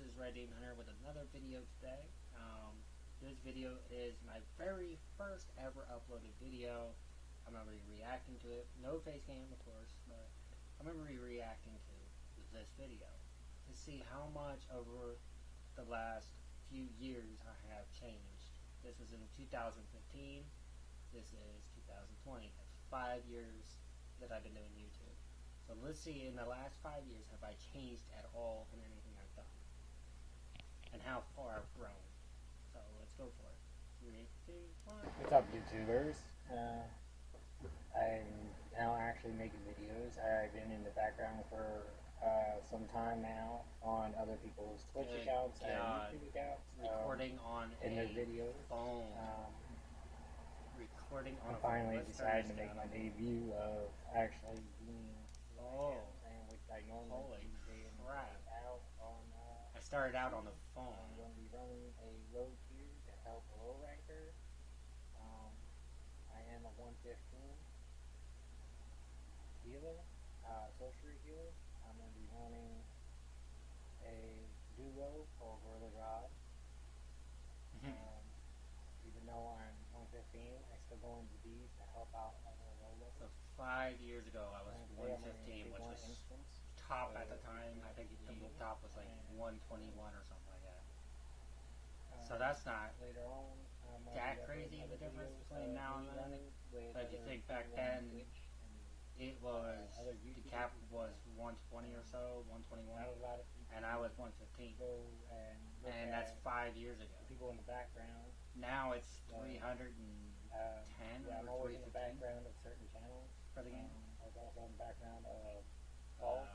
is Red Demon Hunter with another video today. Um, this video is my very first ever uploaded video. I'm gonna be reacting to it. No face cam, of course, but I'm gonna be reacting to this video to see how much over the last few years I have changed. This was in 2015. This is 2020. That's five years that I've been doing YouTube. So let's see, in the last five years, have I changed at all in anything? And how far I've grown. So let's go for it. Three, two, one. What's up, YouTubers? Uh, I'm now actually making videos. I've been in the background for uh, some time now on other people's Twitch Good accounts and YouTube accounts. um, Recording on in their a videos. phone. Um, Recording on I a phone. finally Let's decided to make my debut of actually being Oh. and which I normally Holy do day in and crap. day out on. Uh, I started out on the I'm phone. going to be running a road queue to help a low ranker. Um, I am a 115 healer, uh, sorcery healer. I'm going to be running a duo for Gorilla Grodd. Hmm. Um, even though I'm 115, I still go into these to help out other low. So five years ago, I was And they have my 115, which was. Top at the time. I think the top was like 121 or something like that. So Um, that's not. later on. Um, that crazy, uploading the difference between uh, now and then? But if you think back then, It was the cap was 120 or so, 121, not a lot of and I was 115, go and that's five years ago. people in the background. Now it's Uh, 310 Um, yeah, I'm or always in the 315 background of certain channels. for the game. Um, I was also in the background of Uh, Paul.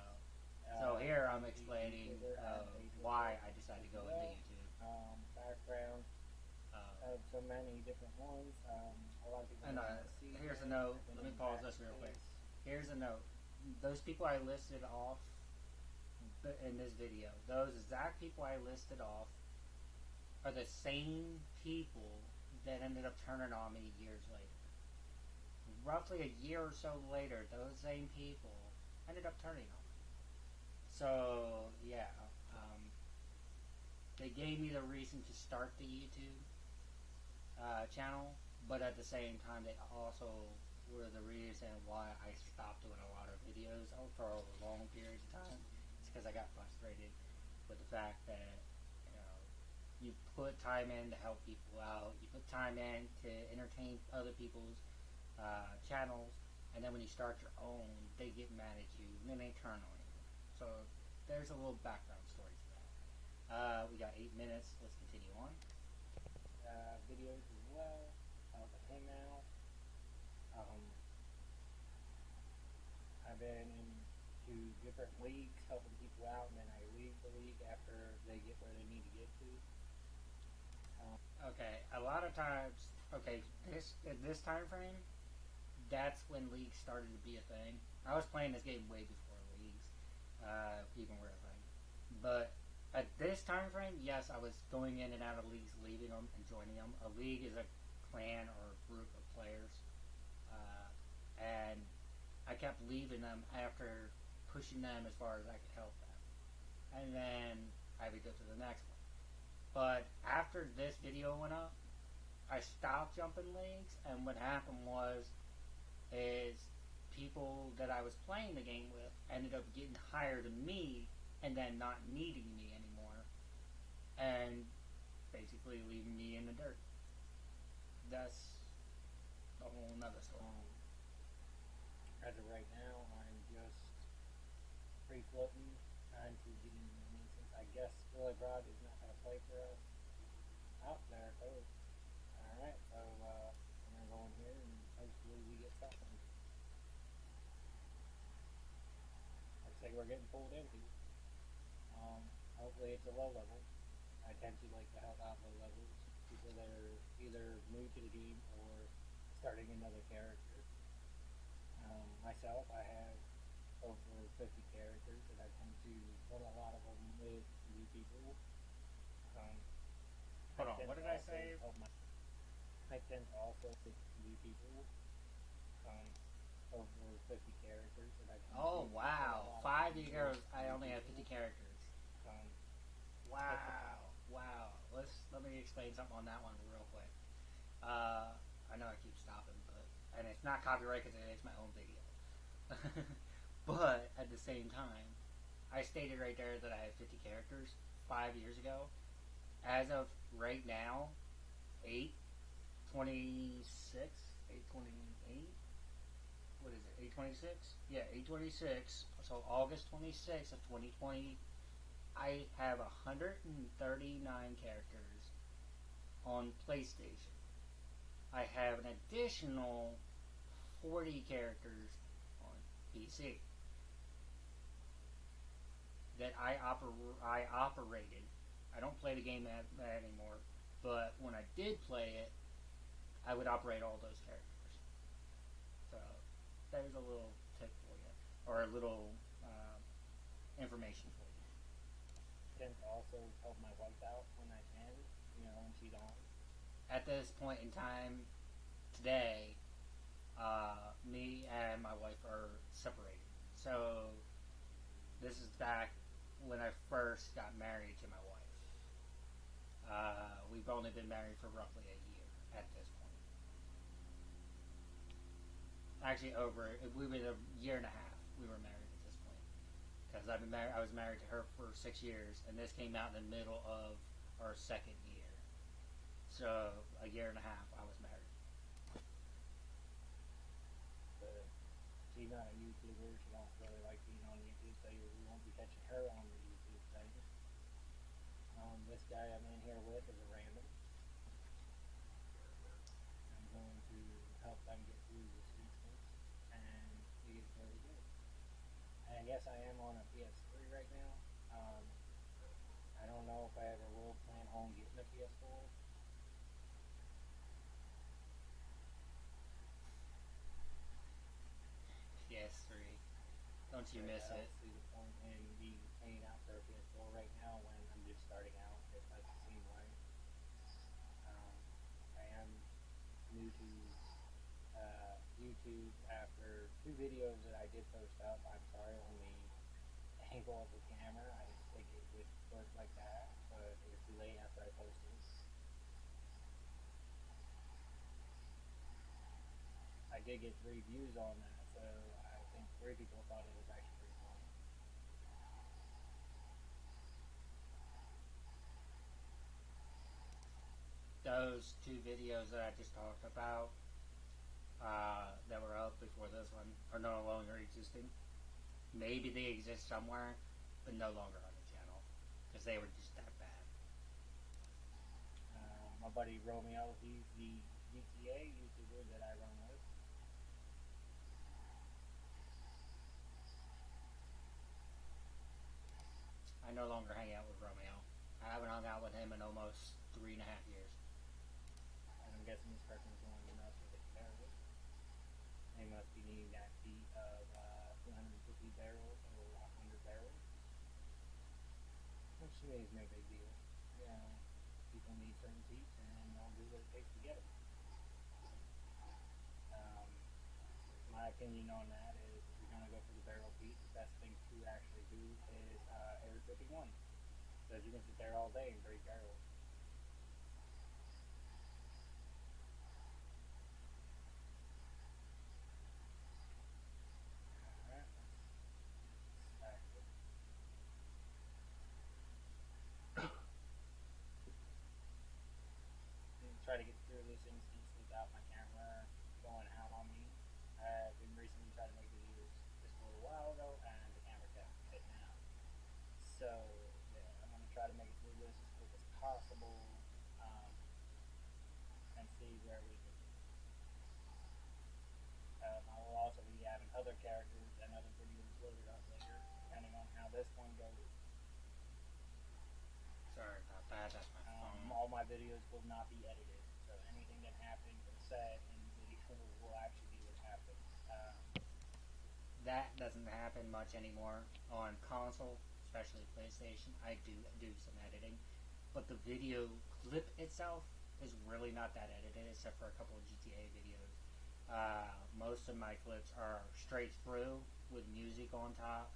So here I'm explaining uh, why I decided to go into YouTube. um, background Uh, of so many different ones. Um, a lot of And, uh, here's a note. Let me pause this real quick. Here's a note. Those people I listed off in this video, those exact people I listed off, are the same people that ended up turning on me years later. Roughly a year or so later, those same people ended up turning on me. So yeah, um, they gave me the reason to start the YouTube uh, channel, but at the same time, they also were the reason why I stopped doing a lot of videos for a long period of time. It's because I got frustrated with the fact that you know you put time in to help people out, you put time in to entertain other people's uh, channels, and then when you start your own, they get mad at you, and then they turn on. So there's a little background story to that. Uh, we got eight minutes. Let's continue on. uh, videos as well, helping him out. Um, I've been into different leagues helping people out, and then I leave the league after they get where they need to get to. Um, Okay, a lot of times, okay, this at this time frame, that's when leagues started to be a thing. I was playing this game way before uh, even a thing. But at this time frame, yes, I was going in and out of leagues, leaving them and joining them. A league is a clan or a group of players, uh, and I kept leaving them after pushing them as far as I could help them, and then I would go to the next one. But after this video went up, I stopped jumping leagues, and what happened was, is people that I was playing the game with ended up getting higher than me, and then not needing me anymore, and basically leaving me in the dirt. That's a whole nother story. um, as of right now, I'm just free floating, trying to get in the instance. I guess Willie Broad is not going to play for us out there, folks. Alright, so uh, I'm going to go in here and hopefully we get something. Like we're getting pulled into. Um, hopefully it's a low level. I tend to like to help out low levels, people that are either new to the game or starting another character. Um, myself, I have over 50 characters, and I tend to put a lot of them with new people. Um, Hold on, what did I say? my- I tend to also pick new people. Um, over 50 characters, and I Oh to put a wow, five years. I only have 50 characters. Um, Wow, wow. Let's let me explain something on that one real quick. Uh, I know I keep stopping, but and it's not copyright because it's my own video. but at the same time, I stated right there that I had 50 characters five years ago. As of right now, 8, 26, 828. What is it? 826? Yeah, 826. So August 26th of 2020, I have 139 characters on PlayStation. I have an additional 40 characters on PC that I oper- I operated. I don't play the game that, that anymore, but when I did play it, I would operate all those characters. There's a little tip for you, or a little uh, information for you. Tend to also help my wife out when I can, you know, when she's on. At this point in time, today, uh, me and my wife are separated. So this is back when I first got married to my wife. Uh, we've only been married for roughly a year at this point. Actually, over we were a year and a half. We were married at this point because I've been married. I was married to her for six years, and this came out in the middle of our second year. So a year and a half, I was married. But she's not a YouTuber. She don't really like being on YouTube, so you won't be catching her on the YouTube thing. Um, this guy I'm in here with is a random. I'm going to help them get through this instance, and he is very good. And yes, I am on a PS3 right now. Um, I don't know if I ever will plan on getting a PS4. PS3. Don't you miss I it? don't see the point in paying out for a PS4 right now when I'm just starting out. It doesn't seem right. Um, I am new to YouTube after two videos that I did post up. I'm sorry on the angle of the camera. I didn't think it would work like that, but it was too late after I posted. I did get three views on that, so I think three people thought it was actually pretty funny. Those two videos that I just talked about uh, that were up before this one are no longer existing. Maybe they exist somewhere, but no longer on the channel because they were just that bad. Uh, my buddy Romeo, he's the GTA YouTuber that I run with. I no longer hang out with Romeo. I haven't hung out with him in almost three and a half years. And I'm guessing this person's going to mess with the barrels. They must be needing that feat of uh, 250 barrels or 100 barrels. Which to me is no big deal. You know, people need certain feats and they'll do what it takes to get them. Um, my opinion on that is if you're going to go for the barrel feat, the best thing to actually do is uh, air tripping one. Because you can sit there all day and break barrels. Alright, let's stack it. And try to get through this instance without my camera going out on me. I've been recently trying to make videos just a little while ago, and the camera kept hitting out. So, yeah, I'm going to try to make it through this as quick as possible um, and see where we can. Um, I will also be having other characters and other videos loaded up later, depending on how this one goes. Sorry about that. That's my Um, phone. all my videos will not be edited, so anything that happens or said in the video will actually be what happens. Um, That doesn't happen much anymore on console, especially PlayStation. I do do some editing, but the video clip itself is really not that edited, except for a couple of GTA videos. Uh, most of my clips are straight through with music on top,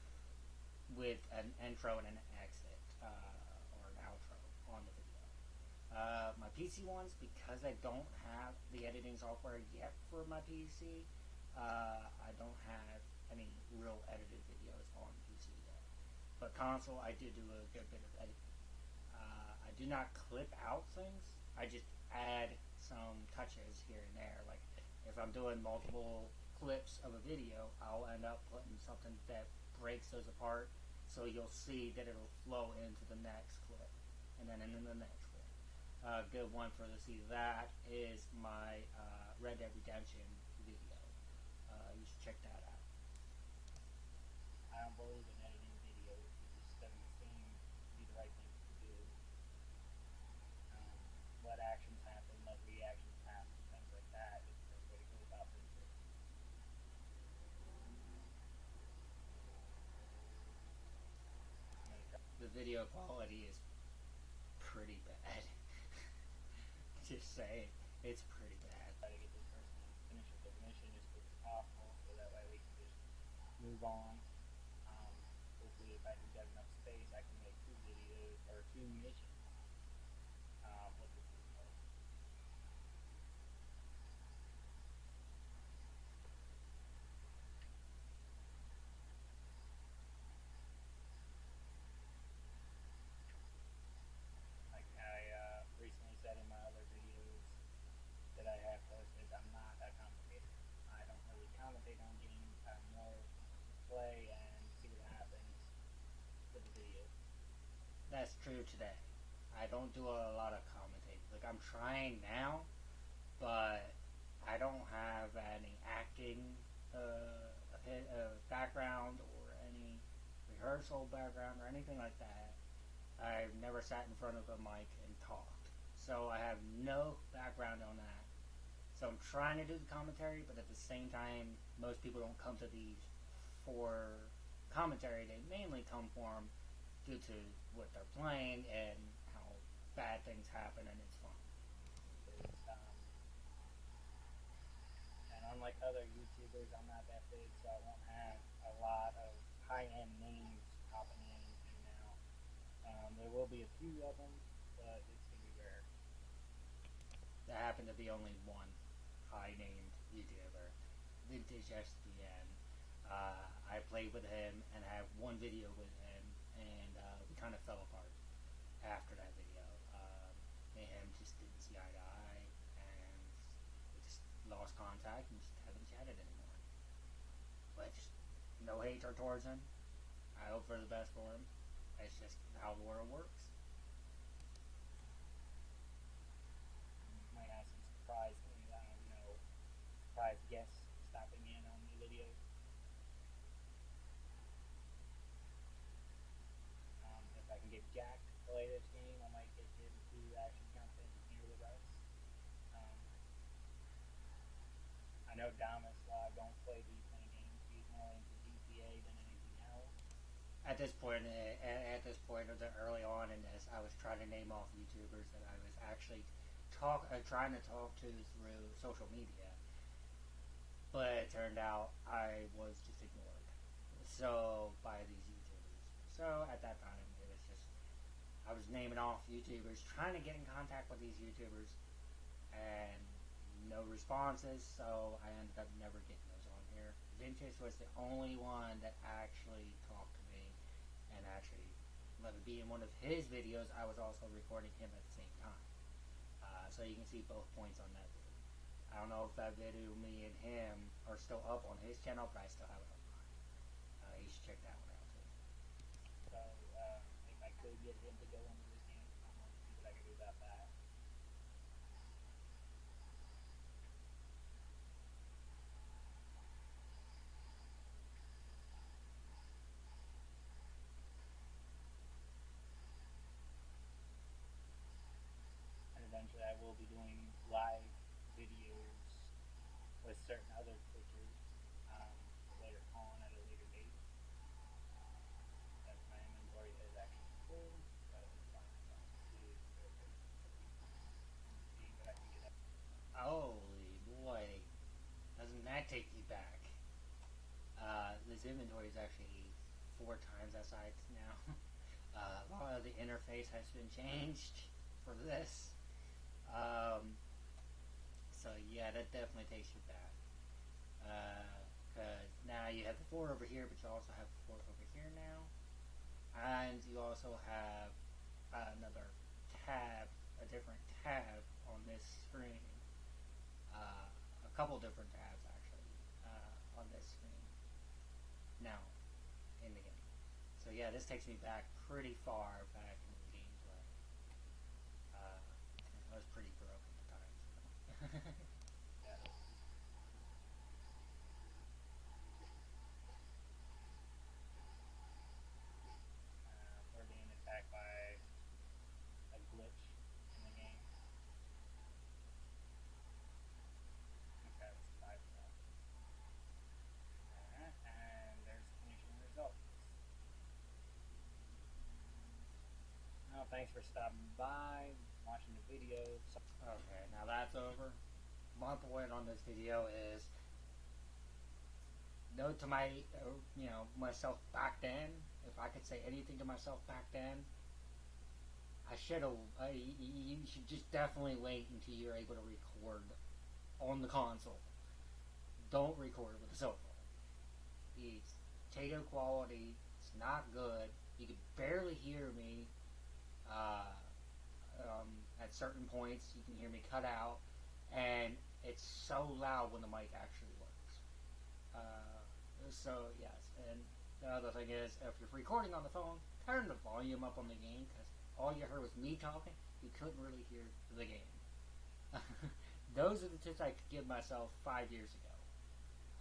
with an intro and an exit uh, or an outro on the video. Uh, my PC ones, because I don't have the editing software yet for my PC, uh, I don't have any real edited videos on PC yet. But console, I did do a good bit of editing. Uh, I do not clip out things. I just add some touches here and there. Like if I'm doing multiple clips of a video, I'll end up putting something that breaks those apart, so you'll see that it'll flow into the next clip, and then into the next clip. A uh, good one for to see that is my uh, Red Dead Redemption video. Uh, you should check that out. I don't believe in editing videos. It just doesn't seem to be the right thing to do. Um, let actions happen, let reactions happen, things like that. The way to go about this. The video quality is pretty bad. just saying, it's pretty bad. Try to get this person to finish with their mission as quick as possible, so that way we can just move on. If I do get enough space, I can make two videos or two missions. Um, with this video. Like I uh, recently said in my other videos that I have posted, I'm not a commentator. I don't really commentate on games. I'm more play and see what happens with the video. That's true today. I don't do a lot of commentating. Like I'm trying now, but I don't have any acting uh, uh, background or any rehearsal background or anything like that. I've never sat in front of a mic and talked, so I have no background on that. So I'm trying to do the commentary, but at the same time, most people don't come to these for commentary. They mainly come for 'em due to what they're playing and bad things happen, and it's fun. It's, um, and unlike other YouTubers, I'm not that big, so I won't have a lot of high-end names popping in and out. Um, there will be a few of them, but it's gonna be rare. There happened to be only one high-named YouTuber, Vintage SDN. Uh, I played with him and have one video with him, and uh, we kind of fell apart after that video. Um, me and him just didn't see eye to eye, and we just lost contact and just haven't chatted anymore. Just no hatred towards him. I hope for the best for him. It's just how the world works. Might have some surprise things, uh, you know, surprise guests stopping in on the video. Um, if I can get Jack to play this game, I might get him to actually jump in here with us. Um, Know don't play these games. He's more into than anything else. At this point, uh, at, this point, early on in this, I was trying to name off YouTubers that I was actually talk, uh, trying to talk to through social media, but it turned out I was just ignored. So by these YouTubers. So at that time, it was just I was naming off YouTubers, trying to get in contact with these YouTubers, and no responses. So I ended up never getting those on here. Vintage was the only one that actually talked to me and actually let me be in one of his videos. I was also recording him at the same time. Uh, so you can see both points on that video. I don't know if that video, me and him, are still up on his channel, but I still have it on mine. Uh, you should check that one out too. So uh, if I could get him to go into this game, I'm going to see what I can do about that. And eventually I will be doing live videos with certain other Twitchers um, later on at a later date. That my inventory is actually full, so it's fine. So it is very good. See what I can get up. Holy boy, doesn't that take you back? Uh, this inventory is actually four times that size now. Uh, a lot of the interface has been changed for this. Um, so yeah, that definitely takes you back. Because now you have the four over here, but you also have the four over here now. And you also have another tab, a different tab on this screen. Uh, a couple different tabs actually uh, on this screen now in the game. So yeah, this takes me back pretty far back in the gameplay. Uh, I was pretty broken at times. Uh, we're being attacked by a glitch in the game. Okay, let's type that. Alright, and there's the finishing results. Well, thanks for stopping by, watching the video. Okay, now that's over. My point on this video is note to my, uh, you know, myself back then. If I could say anything to myself back then, I should have. You should just definitely wait until you're able to record on the console. Don't record with a cell phone. It's potato quality. It's not good. You can barely hear me. Uh, um, at certain points, you can hear me cut out, and it's so loud when the mic actually works. Uh, so yes, and the other thing is, if you're recording on the phone, turn the volume up on the game because all you heard was me talking. You couldn't really hear the game. Those are the tips I could give myself five years ago.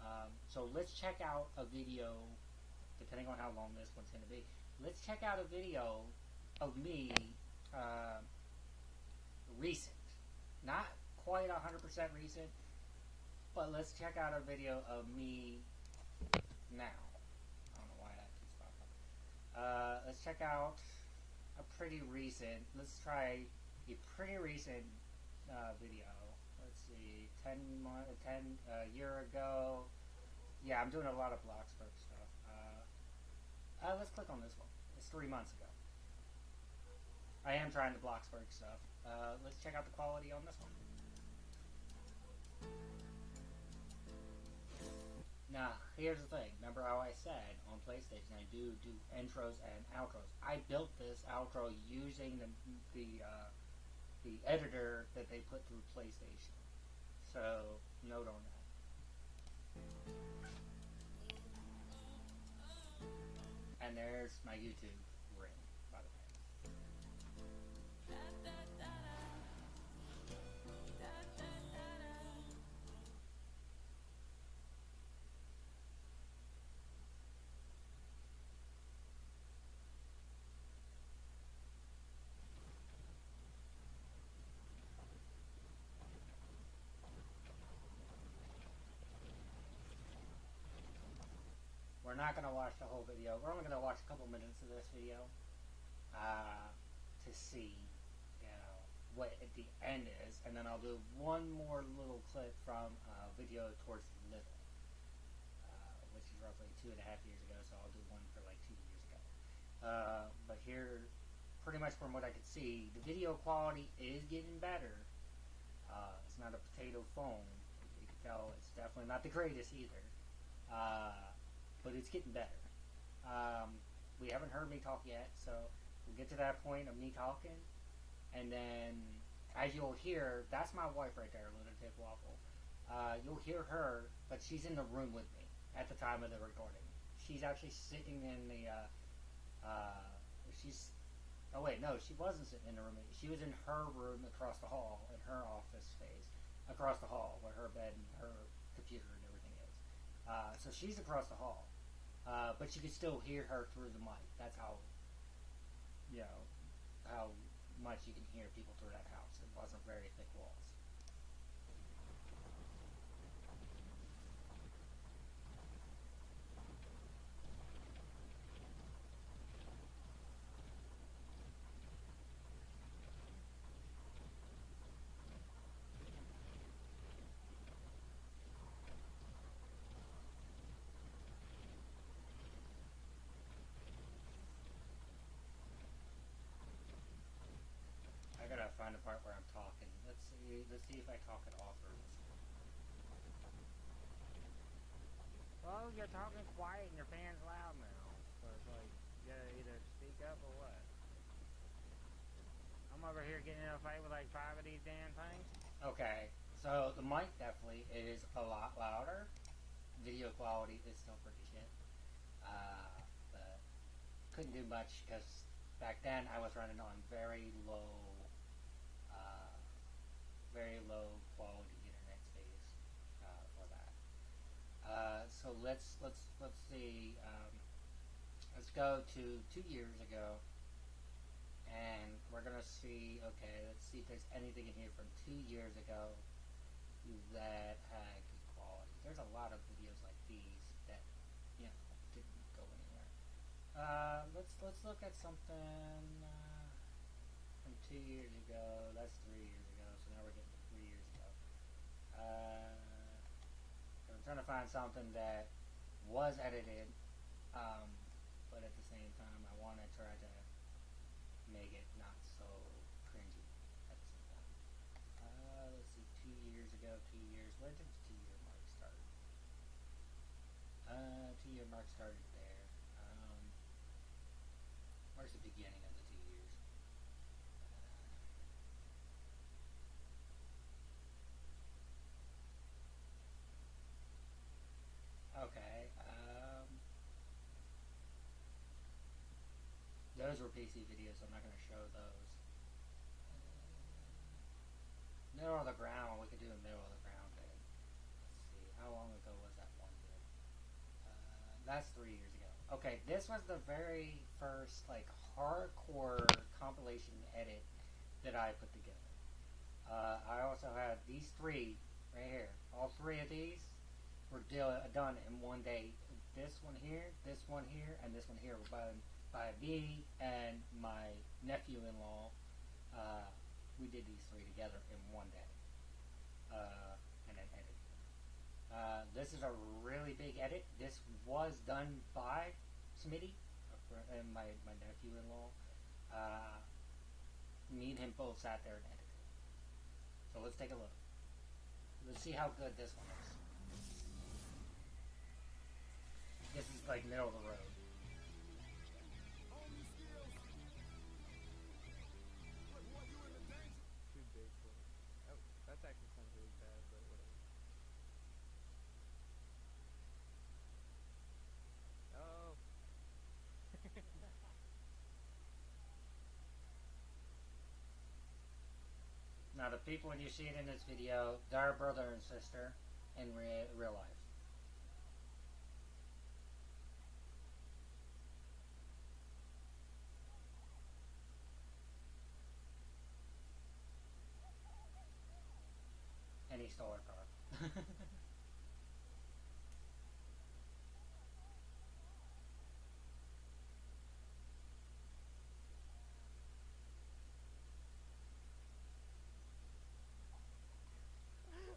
Um, so let's check out a video, depending on how long this one's going to be. Let's check out a video of me uh, recent, not quite 100% recent, but let's check out a video of me now. I don't know why that keeps popping up. Uh, let's check out a pretty recent. Let's try a pretty recent uh, video. Let's see, ten month, ten uh, year ago. Yeah, I'm doing a lot of Bloxburg stuff. Uh, uh, let's click on this one. It's three months ago. I am trying the Bloxburg stuff. Uh, let's check out the quality on this one. Now, here's the thing. Remember how I said on PlayStation I do do intros and outros. I built this outro using the the uh, the editor that they put through PlayStation. So note on that. And there's my YouTube Not gonna watch the whole video. We're only gonna watch a couple minutes of this video uh, to see, you know, what at the end is, and then I'll do one more little clip from a video towards the middle, uh, which is roughly two and a half years ago. So I'll do one for like two years ago. Uh, but here, pretty much from what I could see, the video quality is getting better. Uh, it's not a potato phone. You can tell it's definitely not the greatest either. Uh, but it's getting better. Um, we haven't heard me talk yet, so we'll get to that point of me talking, and then as you'll hear, that's my wife right there, Lunatic Waffle. Uh, you'll hear her, but she's in the room with me at the time of the recording. She's actually sitting in the. Uh, uh, she's. Oh wait, no, she wasn't sitting in the room. She was in her room across the hall, in her office space, across the hall, where her bed and her computer and everything is. Uh, so she's across the hall, uh, but you can still hear her through the mic. That's how, you know, how much you can hear people through that house. It wasn't very thick walls. Let's see if I talk it off or. Well, you're talking quiet and your fan's loud now. So it's like, you gotta either speak up or what? I'm over here getting in a fight with like five of these damn things. Okay, so the mic definitely is a lot louder. Video quality is still pretty shit. Uh, but couldn't do much because back then I was running on very low, uh, very low quality internet speeds uh, for that. Uh, so let's let's let's see. Um, let's go to two years ago, and we're gonna see. Okay, let's see if there's anything in here from two years ago that had good quality. There's a lot of videos like these that you know didn't go anywhere. Uh, let's let's look at something uh, from two years ago. That's three years ago. So now we're getting to three years ago. Uh, I'm trying to find something that was edited, um, but at the same time, I want to try to make it not so cringy at the same time. Uh, let's see, two years ago, two years. Where did the two year mark start? Uh, two year mark started there. Um, where's the beginning of the two years? Okay. Um, those videos. So I'm not going to show those. Middle of the ground. We could do a middle of the ground. Let's see. How long ago was that one vid? Uh, that's three years ago. Okay, this was the very first like hardcore compilation edit that I put together. Uh, I also had these three right here. All three of these were deal, done in one day. This one here, this one here, and this one here were by, by me and my nephew-in-law. Uh, we did these three together in one day, uh, and then edited. Uh, this is a really big edit. This was done by Smitty uh, and my, my nephew-in-law. Uh, me and him both sat there and edited. So let's take a look. Let's see how good this one is. This is like middle of the road. People when you see it in this video, they're brother and sister in re- real life. And he stole her car.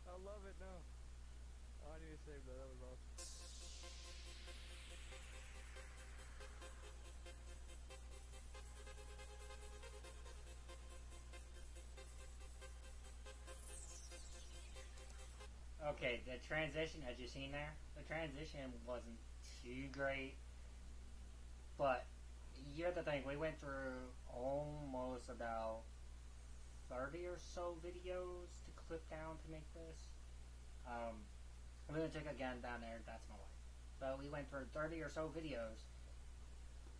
I love it now. Oh, I need to save that. That was awesome. Okay, the transition, as you seen there, the transition wasn't too great. But you have to think, we went through almost about 30 or so videos to clip down to make this. Um, Going to take again down there, that's my wife. But we went through 30 or so videos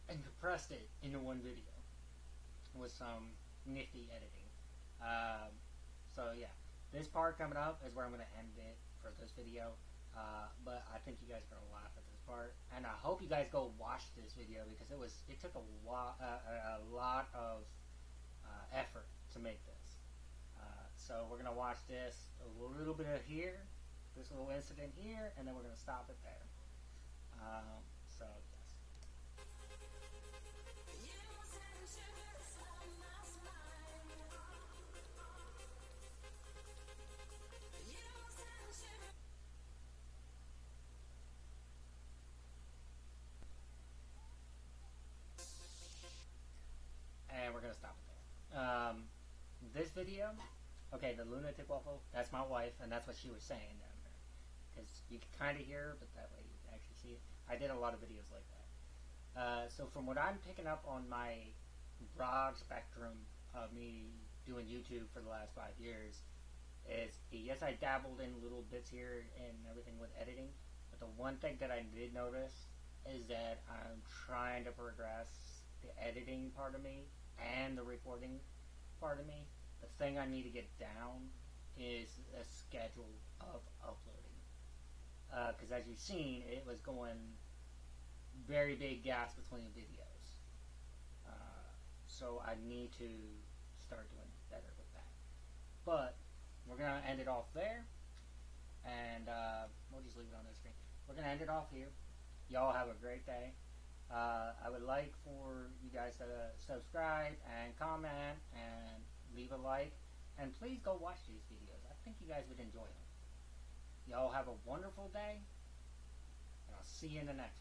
and compressed it into one video with some nifty editing. Um, so yeah, this part coming up is where I'm going to end it for this video. Uh, but I think you guys are gonna laugh at this part, and I hope you guys go watch this video because it was it took a lot uh, a lot of uh, effort to make this. Uh, so we're gonna watch this a little bit of here, this little incident here, and then we're gonna stop it there. Um, so and we're gonna stop it there. Um, this video Okay, the lunatic waffle. That's my wife, and that's what she was saying there. Because you can kind of hear but that way you can actually see it. I did a lot of videos like that. Uh, so from what I'm picking up on my broad spectrum of me doing YouTube for the last five years, is yes, I dabbled in little bits here and everything with editing, but the one thing that I did notice is that I'm trying to progress the editing part of me and the recording part of me. The thing I need to get down is a schedule of uploading. Because as you've seen, it was going very big gaps between videos. Uh, so I need to start doing better with that. But we're gonna end it off there, and uh, we'll just leave it on the screen. We're gonna end it off here. Y'all have a great day. Uh, I would like for you guys to subscribe and comment and leave a like, and please go watch these videos. I think you guys would enjoy them. Y'all have a wonderful day, and I'll see you in the next one.